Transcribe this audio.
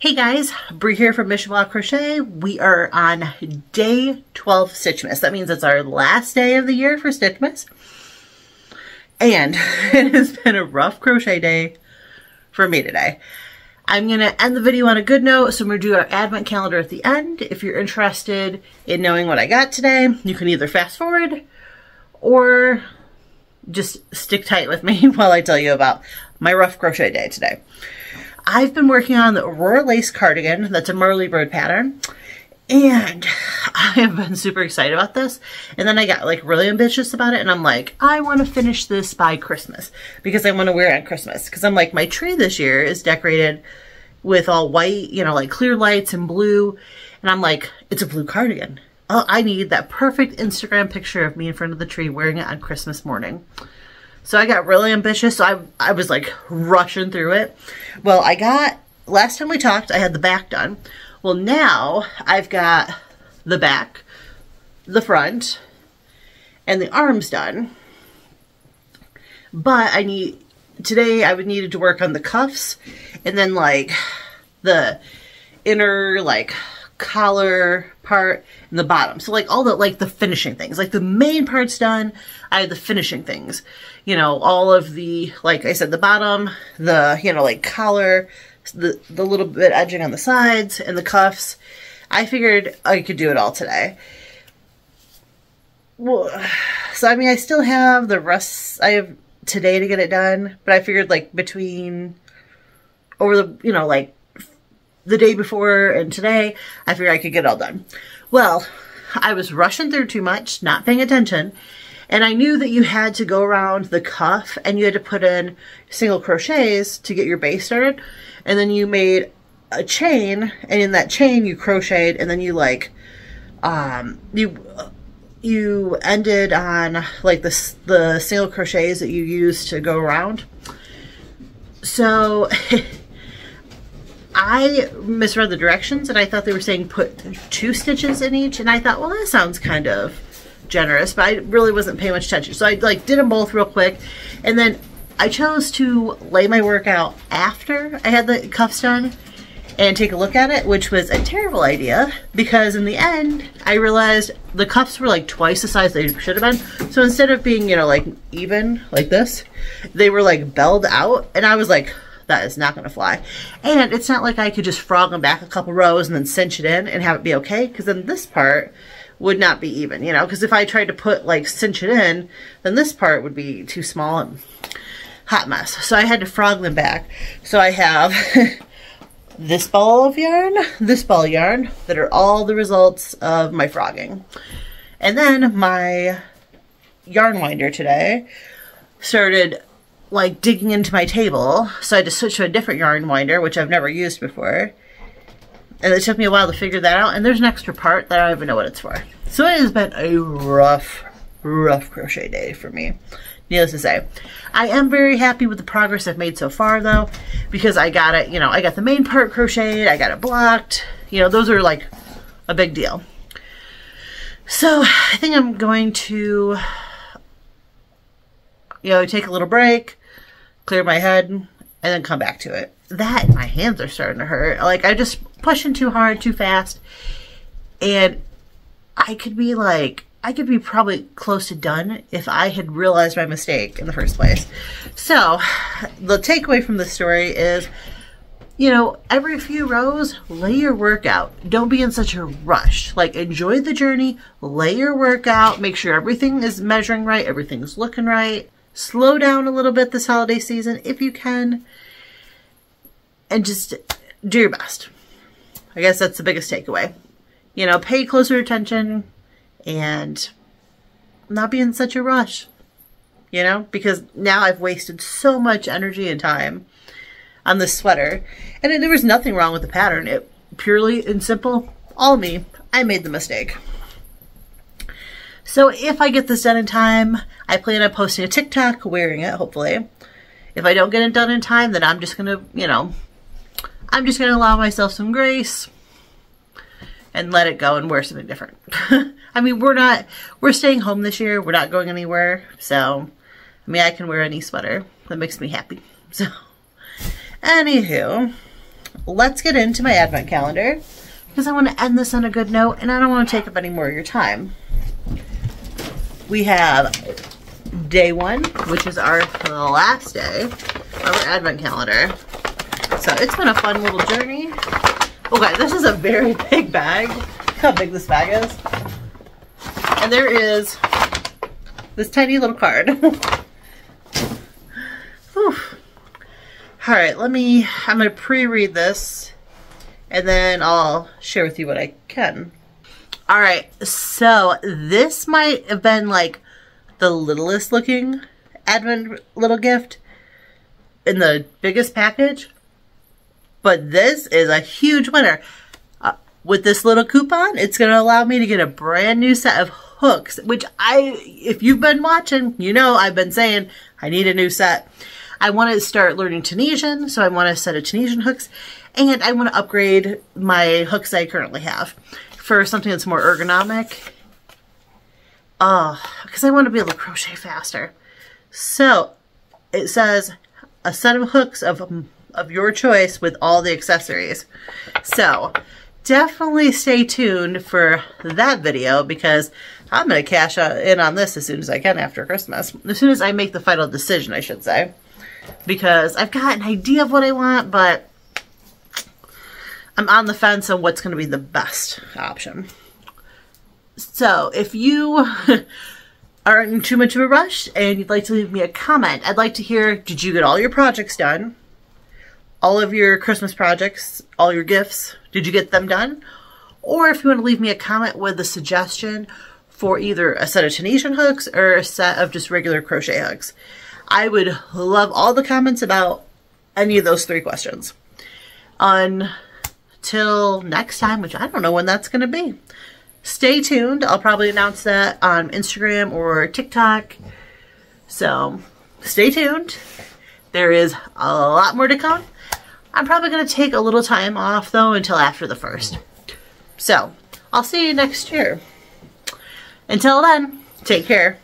Hey guys, Bree here from Michowa Crochet. We are on day 12 Stitchmas. That means it's our last day of the year for Stitchmas. And it has been a rough crochet day for me today. I'm going to end the video on a good note, so I'm going to do our advent calendar at the end. If you're interested in knowing what I got today, you can either fast forward or just stick tight with me while I tell you about my rough crochet day today. I've been working on the Aurora Lace cardigan. That's a Marly Bird pattern. And I have been super excited about this. And then I got like really ambitious about it. And I'm like, I want to finish this by Christmas because I want to wear it on Christmas. Because I'm like, my tree this year is decorated with all white, you know, like clear lights and blue. And I'm like, it's a blue cardigan. Oh, I need that perfect Instagram picture of me in front of the tree wearing it on Christmas morning. So I got really ambitious. So I, I was like rushing through it. Well, I got, last time we talked, I had the back done. Well, now I've got the back, the front, and the arms done. But I need, today I would needed to work on the cuffs and then like the inner like collar part and the bottom. So like all the like the finishing things. Like the main part's done. I have the finishing things. You know, all of the like I said, the bottom, the you know, like collar, the the little bit edging on the sides and the cuffs. I figured I could do it all today. Well, so I mean I still have the rest I have today to get it done, but I figured like between over the you know, like the day before and today, I figured I could get it all done. Well, I was rushing through too much, not paying attention, and I knew that you had to go around the cuff and you had to put in single crochets to get your base started, and then you made a chain, and in that chain you crocheted, and then you like, um, you you ended on like the the single crochets that you used to go around. So I misread the directions and I thought they were saying put two stitches in each and I thought, well, that sounds kind of generous, but I really wasn't paying much attention. So I like did them both real quick and then I chose to lay my work out after I had the cuffs done and take a look at it, which was a terrible idea because in the end, I realized the cuffs were like twice the size they should have been. So instead of being, you know, like even like this, they were like belled out and I was like, that is not going to fly. And it's not like I could just frog them back a couple rows and then cinch it in and have it be okay. Because then this part would not be even, you know. Because if I tried to put, like, cinch it in, then this part would be too small and hot mess. So I had to frog them back. So I have this ball of yarn, this ball of yarn, that are all the results of my frogging. And then my yarn winder today started like digging into my table. So I had to switch to a different yarn winder, which I've never used before. And it took me a while to figure that out. And there's an extra part that I don't even know what it's for. So it has been a rough, rough crochet day for me. Needless to say. I am very happy with the progress I've made so far though. Because I got it, you know, I got the main part crocheted. I got it blocked. You know, those are like a big deal. So I think I'm going to, you know, take a little break clear my head, and then come back to it. That, my hands are starting to hurt. Like, I'm just pushing too hard, too fast. And I could be like, I could be probably close to done if I had realized my mistake in the first place. So, the takeaway from the story is, you know, every few rows, lay your workout. Don't be in such a rush. Like, enjoy the journey, lay your workout, make sure everything is measuring right, everything's looking right slow down a little bit this holiday season if you can and just do your best. I guess that's the biggest takeaway. You know, pay closer attention and not be in such a rush. You know, because now I've wasted so much energy and time on this sweater. And there was nothing wrong with the pattern. It purely and simple, all me. I made the mistake. So if I get this done in time, I plan on posting a TikTok wearing it, hopefully. If I don't get it done in time, then I'm just going to, you know, I'm just going to allow myself some grace and let it go and wear something different. I mean, we're not, we're staying home this year. We're not going anywhere. So, I mean, I can wear any sweater that makes me happy. So, anywho, let's get into my advent calendar because I want to end this on a good note and I don't want to take up any more of your time. We have day one, which is our last day of our advent calendar. So it's been a fun little journey. Oh, okay, this is a very big bag. Look how big this bag is. And there is this tiny little card. All right, let me, I'm to pre-read this and then I'll share with you what I can. All right, so this might have been like the littlest looking Advent little gift in the biggest package, but this is a huge winner. Uh, with this little coupon, it's going to allow me to get a brand new set of hooks, which I, if you've been watching, you know I've been saying I need a new set. I want to start learning Tunisian, so I want a set of Tunisian hooks, and I want to upgrade my hooks I currently have for something that's more ergonomic. Oh, because I want to be able to crochet faster. So, it says a set of hooks of, of your choice with all the accessories. So, definitely stay tuned for that video because I'm going to cash in on this as soon as I can after Christmas. As soon as I make the final decision, I should say because I've got an idea of what I want, but I'm on the fence on what's going to be the best option. So if you aren't in too much of a rush and you'd like to leave me a comment, I'd like to hear, did you get all your projects done? All of your Christmas projects, all your gifts, did you get them done? Or if you want to leave me a comment with a suggestion for either a set of Tunisian hooks or a set of just regular crochet hooks. I would love all the comments about any of those three questions. Until next time, which I don't know when that's going to be. Stay tuned. I'll probably announce that on Instagram or TikTok. So stay tuned. There is a lot more to come. I'm probably going to take a little time off though until after the first. So I'll see you next year. Until then, take care.